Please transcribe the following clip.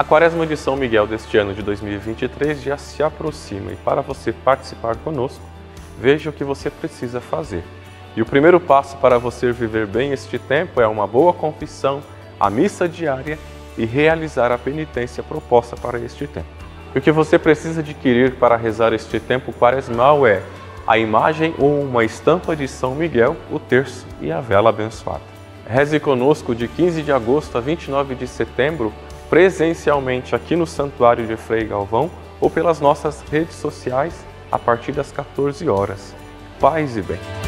A Quaresma de São Miguel deste ano de 2023 já se aproxima e para você participar conosco, veja o que você precisa fazer. E o primeiro passo para você viver bem este tempo é uma boa confissão, a missa diária e realizar a penitência proposta para este tempo. E o que você precisa adquirir para rezar este tempo quaresmal é a imagem ou uma estampa de São Miguel, o terço e a vela abençoada. Reze conosco de 15 de agosto a 29 de setembro presencialmente aqui no Santuário de Frei Galvão ou pelas nossas redes sociais a partir das 14 horas. Paz e bem.